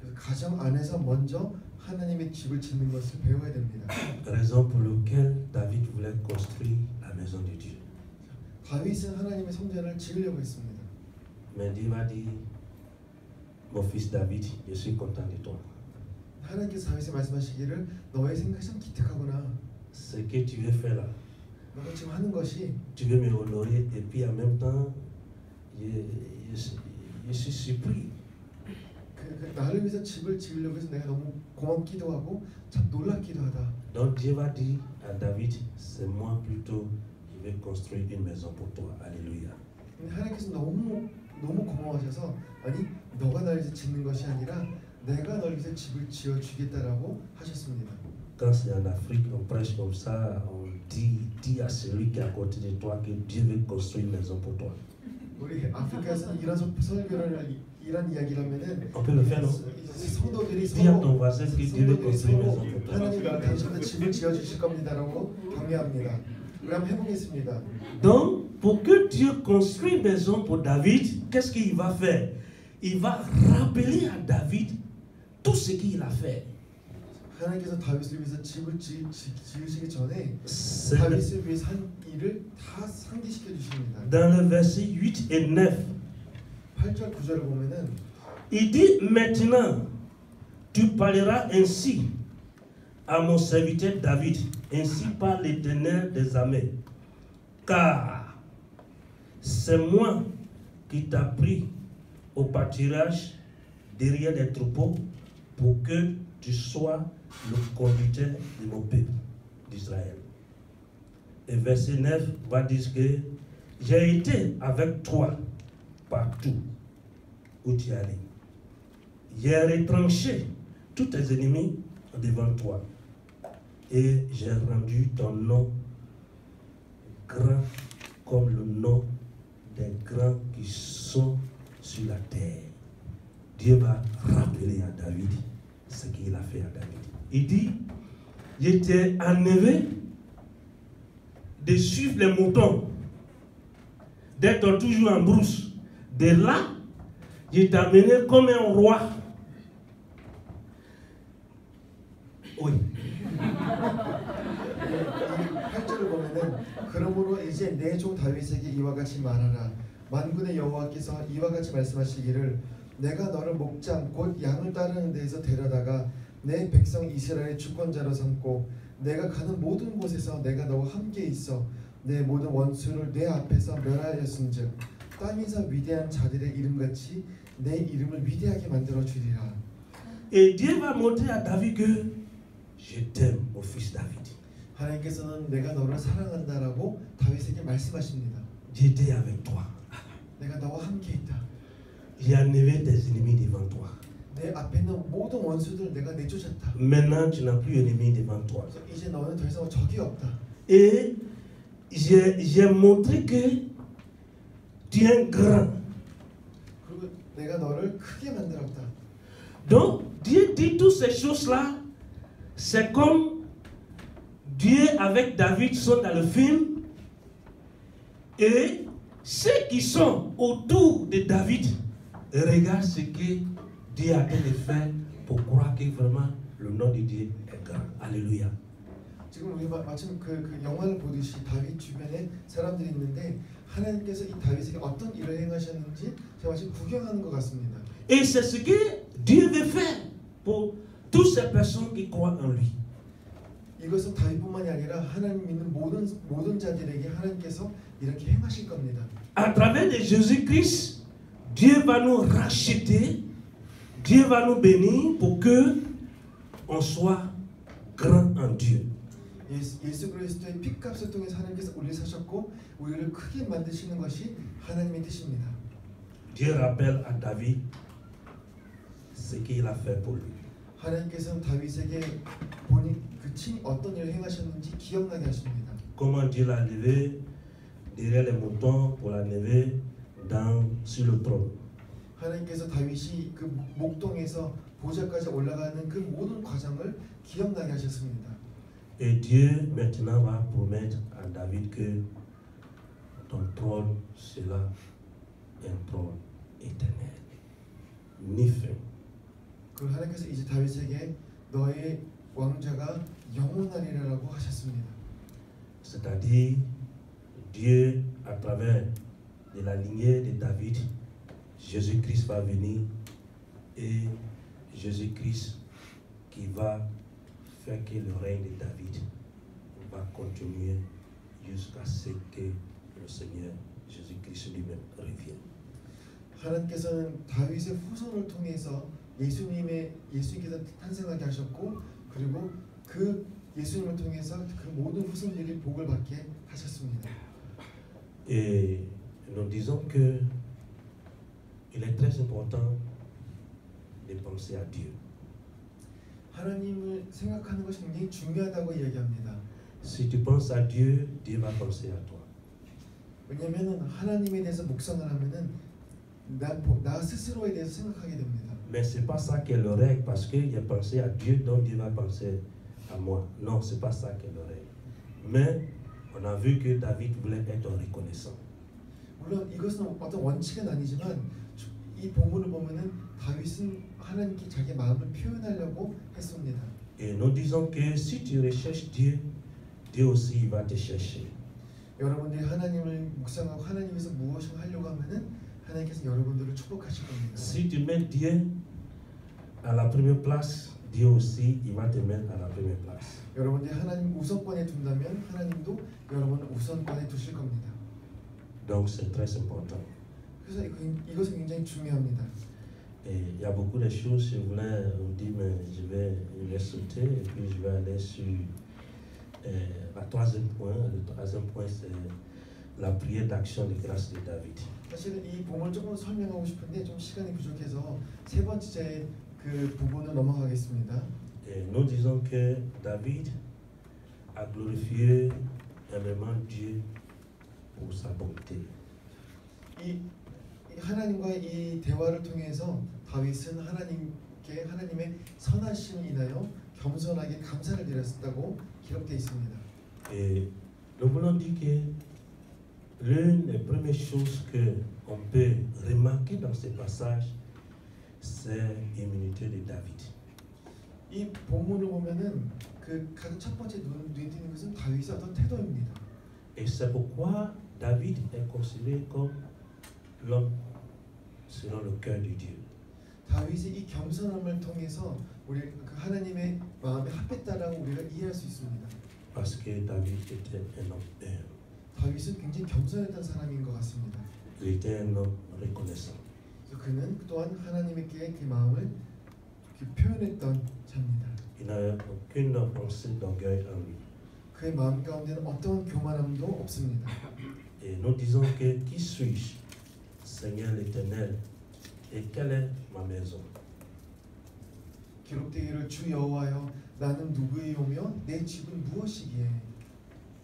그래서 가정 안에서 먼저 하나님의 집을 짓는 것을 배워야 됩니다. Raison pour laquelle David voulait construire la maison de Dieu. 다윗은 하나님의 성전을 지으려고 했습니다. Mais Dieu m'a dit, mon fils David, je suis content de toi. 하나님께서 다윗에 말씀하시기를 너의 생각이 참 기특하구나. Ce que tu veux faire là, 너가 지금 하는 것이 tu veux me honorer et puis en même temps, je, je- je suis surpris. 그, 그 나를 위해서 집을 지으려고 해서 내가 너무 고맙기도 하고 참 놀랍기도 하다. Donc Dieu va dire à David, c'est moi plutôt, je vais construire une maison pour toi. Alléluia. 하나님께서 너무 너무 고마워하셔서 아니 너가 나를 위해서 짓는 것이 아니라 내가 너를 위해서 집을 지어 주겠다라고 하셨습니다. Quand c'est en Afrique, on prêche comme ça, on dit, dis à celui qui est à côté de toi que Dieu veut construire une maison pour toi. 우리 아프리카에서 이런 설- 설교를 이- 이런 non 성도들이 성도들이 서로 toi. 하나님 당신한테 집을 지어 주실 겁니다라고. 우리 한번 해보겠습니다. Donc, pour que Dieu construise une maison pour David, qu'est-ce qu'il va faire Il va rappeler à David tout ce qu'il a fait. 하나님께서 다윗을 위해서 집을 지, 지, 지으시기 전에 다윗을 위해서 한 일을 다 상기시켜 주십니다. dans le verset 8 et 9. Il dit maintenant, tu parleras ainsi à mon serviteur David, ainsi par l'éternel des armées, car c'est moi qui t'ai pris au pâturage derrière les troupeaux pour que tu sois le conducteur de mon peuple d'Israël. Et verset 9 va dire que j'ai été avec toi partout où tu allé. J'ai retranché tous tes ennemis devant toi. Et j'ai rendu ton nom grand comme le nom des grands qui sont sur la terre. Dieu va rappeler à David ce qu'il a fait à David. Il dit, j'étais enlevé de suivre les moutons, d'être toujours en brousse. De là, je amené comme un roi. Oui. 이 8절을 보면은 그러므로 이제 내 종 다윗에게 이와 같이 말하라 만군의 여호와께서 이와 같이 말씀하시기를 내가 너를 목장 곧 양을 따르는 데에서 데려다가 내 백성 이스라엘의 주권자로 삼고 내가 가는 모든 곳에서 내가 너와 함께 있어 내 모든 원수를 내 앞에서 멸하였은즉 땅에서 위대한 자들의 이름같이 내 이름을 위대하게 만들어 주리라 Et Dieu va montrer à David que je t'aime, mon fils David. 하나님께서는 내가 너를 사랑한다라고 다윗에게 말씀하십니다 J'étais avec toi. 내가 너와 함께 있다 J'ai enlevé tes ennemis devant toi. 내 앞에 있는 모든 원수들 내가 내쫓았다. Maintenant, tu n'as plus d'ennemis devant toi. 이제 너는 더 이상 적이 없다. Et j'ai j'ai montré que tu es un grand. 그리고 내가 너를 크게 만들었다. Donc, Dieu dit toutes ces choses-là, c'est comme Dieu avec David sont dans le film. Et ceux qui sont autour de David regardent ce que Dieu a fait de faire pour croire que vraiment le nom de Dieu est grand. Alléluia. 지금 우리 마, 마침 그, 그 영화를 보듯이 다윗 주변에 사람들이 있는데 하나님께서 이 다윗에게 어떤 일을 행하셨는지 제가 마치 구경하는 것 같습니다. Et c'est ce que Dieu veut faire pour toutes ces personnes qui croient en lui. 이것은 다윗뿐만이 아니라 하나님 믿는 모든 모든 자들에게 하나님께서 이렇게 행하실 겁니다. À travers de Jésus-Christ, Dieu va nous racheter, Dieu va nous bénir pour que on soit grand en Dieu. 예수, 예수 그리스도의 피값을 통해서 하나님께서 우리를 사셨고 우리를 크게 만드시는 것이 하나님의 뜻입니다. Dieu rappelle à David ce qu'il a fait pour lui. 하나님께서는 다윗에게 본인 그친 어떤 일을 행하셨는지 기억나게 하십니다. Comment Dieu l'a levé derrière les moutons pour la lever dans, sur le trône. 하나님께서 다윗이 그 목동에서 보좌까지 올라가는 그 모든 과정을 기억나게 하셨습니다. Et Dieu maintenant va promettre à David que ton trône sera un trône éternel, ni fin. 그 하나님께서 이제 다윗에게 너의 왕자가 영원하리라고 하셨습니다. C'est-à-dire, Dieu, à travers de la lignée de David, Jésus-Christ va venir et Jésus-Christ qui va que le règne de David va continuer jusqu'à ce que le Seigneur Jésus-Christ lui-même revienne. 하나님께서는 다윗의 후손을 통해서 예수님의 예수님께서 탄생하게 하셨고 그리고 그 예수님을 통해서 그 모든 후손들이 복을 받게 하셨습니다. Et nous disons que il est très important de penser à Dieu. 하나님을 생각하는 것이 굉장히 중요하다고 이야기합니다. Si tu penses à Dieu, Dieu va penser à toi. 왜냐하면 하나님에 대해서 묵상을 하면은 나, 나 스스로에 대해서 생각하게 됩니다. Mais c'est pas ça qui est le règle parce que j'ai pensé à Dieu, donc Dieu va penser à moi. Non, c'est pas ça qui est le règle. Mais On a vu que David voulait être reconnaissant. 물론 이것은 어떤 원칙은 아니지만 주- 이 본문을 보면은 다윗은 하나님께 자기 마음을 표현하려고 했습니다. Et nous disons que si tu recherches Dieu, Dieu aussi va te chercher. 여러분들이 하나님을 묵상하고 하나님께서 무엇을 하려고 하면은 하나님께서 여러분들을 축복하실 겁니다. Si tu mets Dieu à la première place, Dieu aussi, il va te mettre à la première place. 여러분들이 하나님 우선권에 둔다면 하나님도 여러분을 우선권에 두실 겁니다. Donc c'est très important. 그래서 이- 이것은 굉장히 중요합니다. Et il y a beaucoup de choses, je voulais vous dire, mais je vais, je vais sauter et puis je vais aller sur euh, la troisième point. Le troisième point, c'est la prière d'action de grâce de David. 사실은 이 본문을 조금 설명하고 싶은데 좀 시간이 부족해서 세 번째 그 부분을 넘어가겠습니다. Et nous disons que David a glorifié énormément Dieu pour sa bonté. 이, 이 하나님과의 이 대화를 통해서 다윗은 하나님께 하나님의 선하심을 인하여 겸손하게 감사를 드렸다고 기록되어 있습니다. Voulons dire que l'une des premières choses qu'on peut remarquer dans ce passage, c'est l'immunité de David. 이 본문을 보면은 그 가장 첫 번째 눈, 눈에 띄는 것은 다윗의 어떤 태도입니다. Et c'est pourquoi David est considéré comme l'homme selon le cœur de Dieu. 다윗의 이 겸손함을 통해서 우리 그 하나님의 마음에 합했다라고 우리가 이해할 수 있습니다. Parce que David était un homme humble. 다윗은 굉장히 겸손했던 사람인 것 같습니다. Il était un homme reconnaissant. 그래서 그는 또한 하나님께 그 마음을 그 표현했던 자입니다. Il n'avait aucune pensée d'orgueil en lui. 그의 마음 가운데는 어떤 교만함도 없습니다. Et nous disons que qui suis-je, Seigneur l'Éternel, et quelle est ma maison?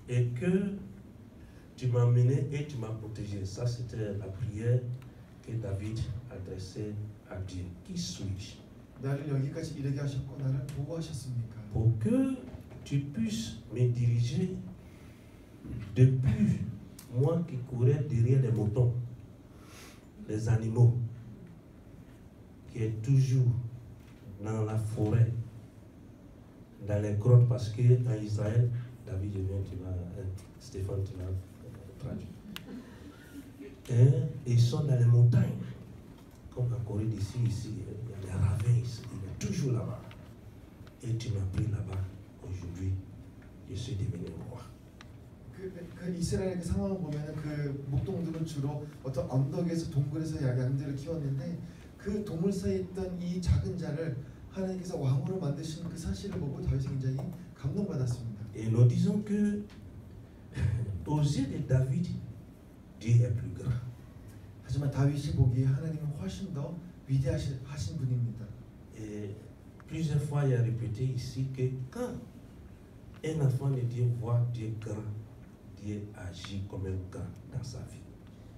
Et que tu m'as mené et tu m'as protégé. Ça, c'était la prière que David adressait à Dieu. Qui suis-je? Pour que tu puisses me diriger depuis moi qui courais derrière les moutons les animaux, qui est toujours dans la forêt, dans les grottes, parce que en Israël, David, je viens, tu vas, euh, Stéphane, tu vas traduire. Hein, ils sont dans les montagnes, comme en Corée d'ici, ici, il y a des ravins ici, il est toujours là-bas. Et tu m'as pris là-bas. Aujourd'hui, je suis devenu roi. 그, 그 이스라엘 그 상황을 보면은 그 목동들은 주로 어떤 언덕에서 동굴에서 양- 양들을 키웠는데 그 동물 사이에 있던 이 작은 자를 하나님께서 왕으로 만드신 그 사실을 보고 다윗이 굉장히 감동받았습니다. Et nous disons que *laughs* aux yeux de David, Dieu est plus grand. 하지만 다윗이 보기에 하나님은 훨씬 더 위대하신 하신 분입니다. Et plusieurs fois, il a répété ici que quand un enfant de Dieu voit Dieu grand, Dieu agit comme un grand dans sa vie.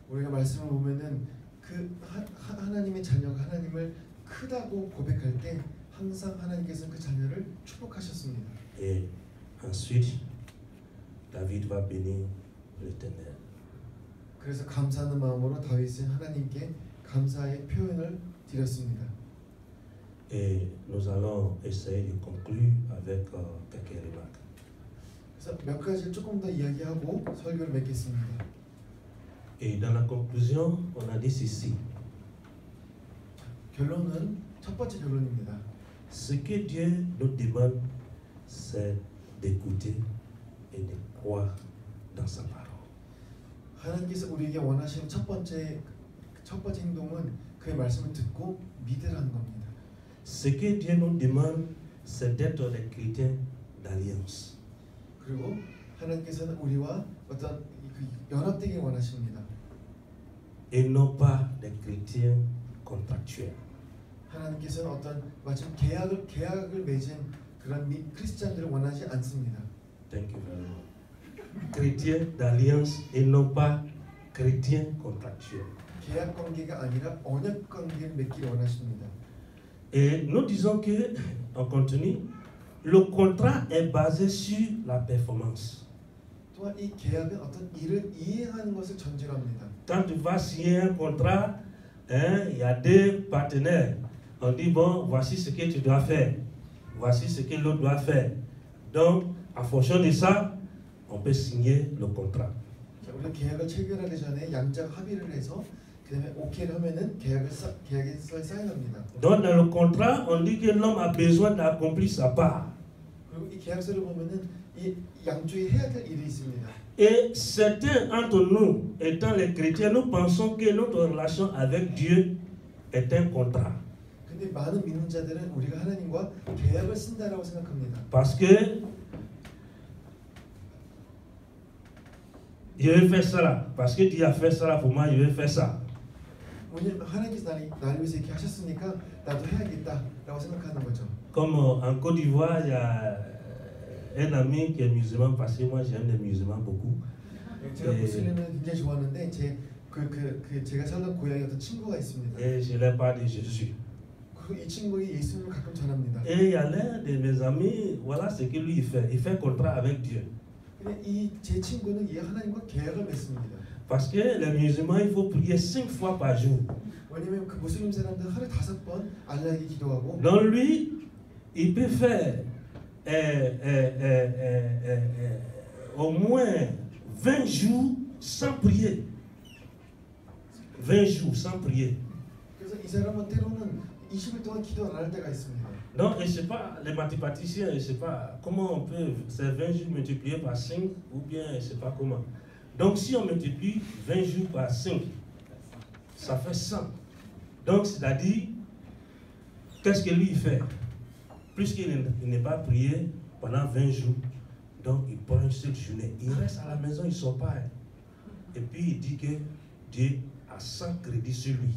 우리가 말씀을 보면은 그 하, 하- 하나님의 자녀가 하나님을 크다고 고백할 때 항상 하나님께서는 그 자녀를 축복하셨습니다. Et ensuite, David va bénir l'éternel. 그래서 감사하는 마음으로 다윗은 하나님께 감사의 표현을 드렸습니다. Et nous allons essayer de conclure avec euh, quelques remarques. 몇 가지를 조금 더 이야기하고 설교를 맺겠습니다. Et dans la conclusion, on a dit ceci. 결론은 첫 번째 결론입니다. Ce que Dieu nous demande, c'est d'écouter et de croire dans sa parole. 하나님께서 우리에게 원하시는 첫 번째 첫 번째 행동은 그의 말씀을 듣고 믿으라는 겁니다. Ce que Dieu nous demande, c'est d'être des chrétiens d'alliance. 그리고 하나님께서는 우리와 어떤 그 연합되기 원하십니다. Et non pas des chrétiens contractuels. 하나님께서는 어떤 마침 계약을 계약을 맺은 그런 미, 크리스찬들을 원하지 않습니다. Thank you very much. Chrétiens d'alliance et non pas chrétiens contractuels. 계약 관계가 아니라 언약 관계를 맺기를 원하십니다. Et nous disons que, on continue, le contrat est basé sur la performance. 또한 이 계약은 어떤 일을 이행하는 것을 전제로 합니다. Quand tu vas signer un contrat, hein, il y a deux partenaires. On dit, bon, voici ce que tu dois faire. Voici ce que l'autre doit faire. Donc, en fonction de ça, on peut signer le contrat. 자, 우리가 계약을 체결하기 전에 양자가 합의를 해서 그다음에 오케이를 하면은 계약을 사, 계약에 사- 사인합니다. Donc, dans le contrat, on dit que l'homme a besoin d'accomplir sa part. 그리고 이 계약서를 보면은 이 양쪽이 해야 될 일이 있습니다. Et certains entre nous, étant les chrétiens, nous pensons que notre relation avec Dieu est un contrat. 근데 많은 믿는 자들은 우리가 하나님과 계약을 쓴다라고 생각합니다. Parce que je vais faire ça. Parce que Dieu a fait ça pour moi, je vais faire ça. 왜냐면 하나님께서 나를, 나를 위해서 이렇게 하셨으니까 나도 해야겠다라고 생각하는 거죠. Comme euh, en Côte d'Ivoire, il y a euh, un ami qui est musulman, parce que moi j'aime les musulmans beaucoup. Et, et je leur parle de Jésus. Et il y a l'un de mes amis, voilà ce que lui il fait. Il fait un contrat avec Dieu. Parce que les musulmans, il faut prier cinq fois par jour. Donc lui, il peut faire euh, euh, euh, au moins 20 jours sans prier. 20 jours sans prier. Non, je ne sais pas, les mathématiciens, je ne sais pas comment on peut, ces 20 jours multipliés par 5, ou bien je ne sais pas comment. Donc si on multiplie 20 jours par 5, ça fait 100. Donc c'est-à-dire, qu'est-ce que lui fait? Puisqu'il n'est- il n'est pas prié pendant 20 jours, donc il prend une seule journée. Il reste à la maison, il ne sort pas. hein. Et puis il dit que Dieu a 100 crédits sur lui.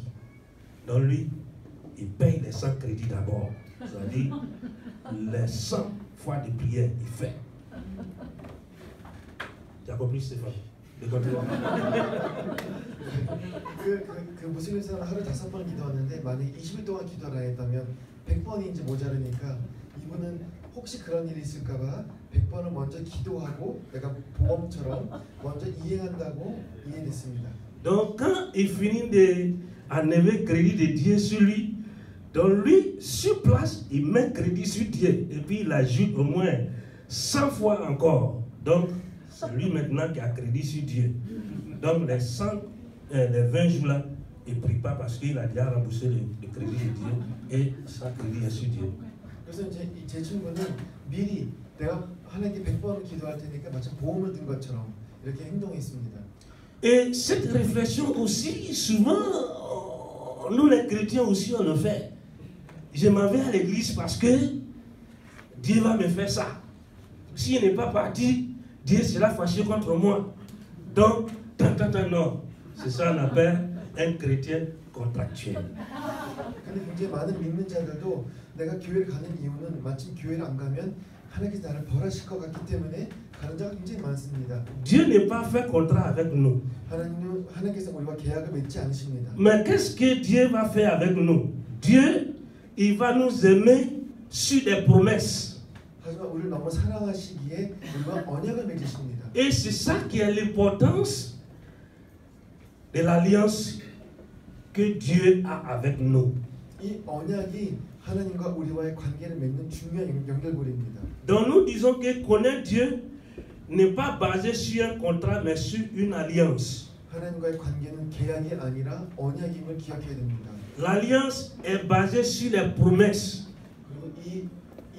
Donc lui, il paye les 100 crédits d'abord. C'est-à-dire, les 100 fois de prière, il fait. Tu as compris, Stéphane De continuer. 그, 그, 그 무슬림 사람 하루 다섯 번 기도하는데 만약에 20일 동안 기도를 안 했다면 100번이 이제 모자르니까 이분은 혹시 그런 일이 있을까봐 100번을 먼저 기도하고 내가 보험처럼 먼저 이행한다고 이해됐습니다. Donc, quand il finit de enlever crédit de Dieu sur lui, donc lui, sur place, il met crédit sur Dieu. Et puis il ajoute au moins 100 fois encore. Donc, c'est lui maintenant qui a crédit sur Dieu. Donc, les 100, euh, les 20 jours-là, il ne prie pas parce qu'il a déjà remboursé le, le crédit de Dieu. Et sa crédit est sur Dieu. 그래서 이제 이제 친구는 미리 내가 하나님께 100번을 기도할 테니까 마치 보험을 든 것처럼 이렇게 행동했습니다. Et cette réflexion aussi, souvent, euh, nous les chrétiens aussi, on le fait. Je m'en vais à l'église parce que Dieu va me faire ça. S'il n'est pas parti, Dieu sera fâché contre moi. Donc, tant, tant, tant, non. C'est ça qu'on appelle Un chrétien contractuel. 근데 굉장히 많은 믿는 자들도 내가 교회를 가는 이유는 마침 교회를 안 가면 하나님께서 나를 벌하실 것 같기 때문에 가는 자가 굉장히 많습니다. Dieu n'est pas fait contrat avec nous. 하나님 하나님께서 우리와 계약을 맺지 않으십니다. Mais qu'est-ce que Dieu va faire avec nous Dieu, il va nous aimer sur des promesses. 하지만 우리를 너무 사랑하시기에 우리와 언약을 맺으십니다. Et c'est ça qui est l'importance de l'alliance que Dieu a avec nous. 이 언약이 하나님과 우리와의 관계를 맺는 중요한 연- 연결고리입니다. Donc nous disons que connaître Dieu n'est pas basé sur un contrat, mais sur une alliance. 하나님과의 관계는 계약이 아니라 언약임을 기억해야 됩니다. L'alliance est basée sur les promesses. 그리고 이,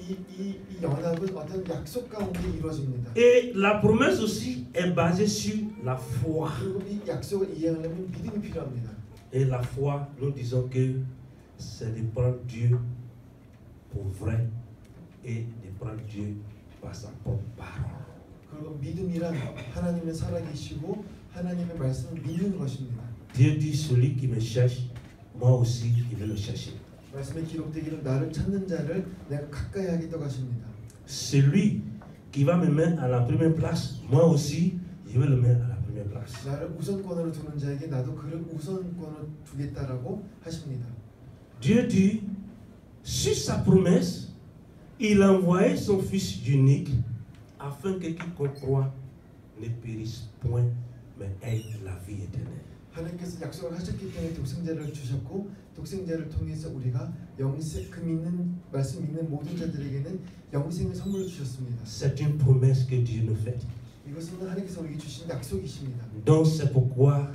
이, 이, 이 연합은 어떤 약속 가운데 이루어집니다. Et la promesse aussi est basée sur la foi. 그리고 이 약속을 이해하려면 믿음이 필요합니다. Et la foi, nous disons que c'est de prendre Dieu pour vrai et de prendre Dieu par sa propre parole. Dieu dit celui qui me cherche, moi aussi je vais le chercher. Celui qui va me mettre à la première place, moi aussi je vais le mettre à la première place. 나를 우선권으로 두는 자에게 나도 그를 우선권을 두겠다라고 하십니다. Dieu dit, sur sa promesse, il a envoyé son Fils unique afin que quiconque croit ne périsse point, mais aient la vie éternelle. 하나님께서 약속을 하셨기 때문에 독생자를 주셨고 독생자를 통해서 우리가 영생 그 믿는 말씀 믿는 모든 자들에게는 영생을 선물로 주셨습니다. C'est une promesse que Dieu nous fait. 이것은 하나님께서 우리에게 주신 약속이십니다. Donc c'est pourquoi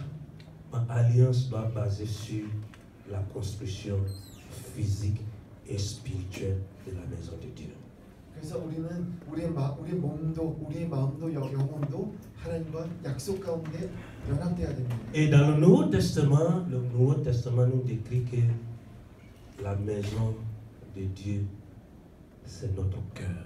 ma alliance doit baser sur la construction physique et spirituelle de la maison de Dieu. 그래서 우리는 우리의 마, 우리의 몸도 우리의 마음도 영- 영혼도 하나님과 약속 가운데 연합돼야 됩니다. Et dans le Nouveau Testament, le Nouveau Testament nous décrit que la maison de Dieu, c'est notre cœur.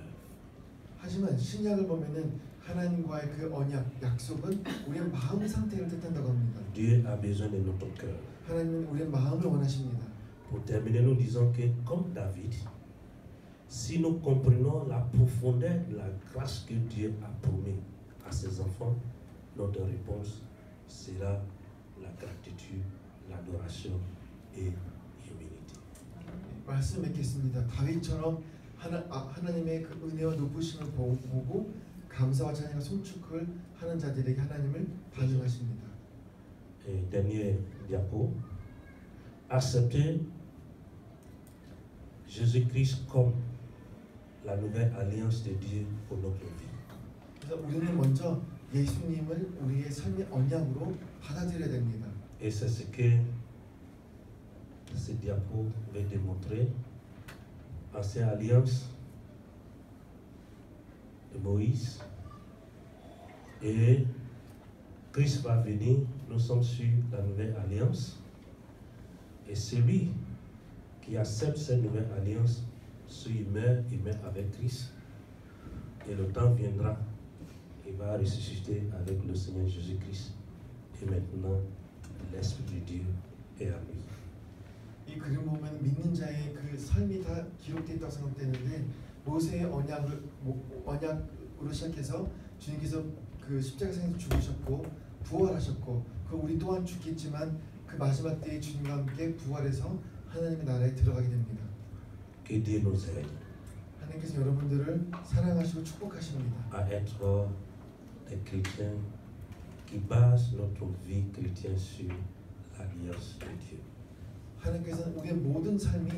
하지만 신약을 보면은 하나님과의 그 언약 약속은 우리의 마음 상태를 뜻한다고 합니다. Dieu a besoin de notre cœur. 하나님은 우리의 마음을 원하십니다. Pour terminer, nous disons que comme David, si nous comprenons la profondeur de la grâce que Dieu a promis à ses enfants, notre réponse sera la gratitude, l'adoration et l'humilité. 말씀 맺겠습니다. 다윗처럼 하나, 아, 하나님의 그 은혜와 높으심을 보- 보고 감사와 찬양과 송축을 하는 자들에게 하나님을 반응하십니다. Et dernier diapo, accepter Jésus-Christ comme la nouvelle alliance de Dieu pour notre vie. 그래서 우리는 먼저 예수님을 우리의 삶의 언약으로 받아들여야 됩니다. Et c'est ce que ce diapo veut démontrer. Ancienne alliance de Moïse. Et Christ va venir, nous sommes sur la nouvelle alliance. Et celui qui accepte cette nouvelle alliance, s'il meurt, il meurt avec Christ. Et le temps viendra, il va ressusciter avec le Seigneur Jésus-Christ. Et maintenant, l'Esprit de Dieu est à lui. 이 그림 보면 믿는 자의 그 삶이 다 기록되어 있다고 생각되는데 모세의 언약을 모- 언약으로 시작해서 주님께서 그 십자가에서 죽으셨고 부활하셨고 그 우리 또한 죽겠지만 그 마지막 때에 주님과 함께 부활해서 하나님의 나라에 들어가게 됩니다. Que aide 하나님께서 여러분들을 사랑하시고 축복하십니다. à être des chrétiens qui basent notre vie chrétienne sur l'alliance de Dieu. 하나님께서는 우리의 모든 삶이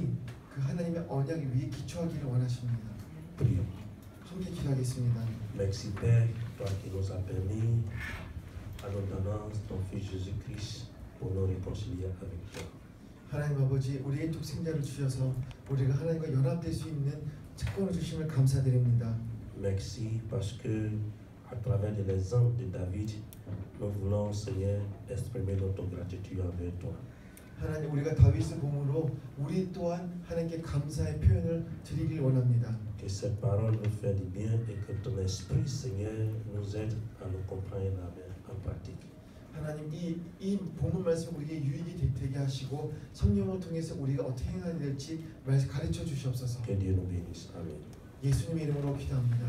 그 하나님의 언약 위에 기초하기를 원하십니다. Prions. 함께 기도하겠습니다. Merci Père, toi qui nous as permis, à nous donnant ton Fils Jésus-Christ, pour nous réconcilier avec toi. 하나님 아버지 우리의 독생자를 주셔서 우리가 하나님과 연합될 수 있는 특권을 주심을 감사드립니다. Merci parce que, à travers de l'exemple de David, nous voulons, Seigneur, exprimer notre gratitude envers toi. 하나님 우리가 다윗을 보므로 우리 또한 하나님께 감사의 표현을 드리길 원합니다. Que cette parole nous fait du bien et que ton esprit, Seigneur, nous aide à nous comprendre en pratique. 하나님 이, 이 본문 말씀 우리에게 유익이 되- 되게 하시고 성령을 통해서 우리가 어떻게 행해야 될지 말씀 가르쳐 주시옵소서. Que Dieu nous bénisse. Amen. 예수님의 이름으로 기도합니다.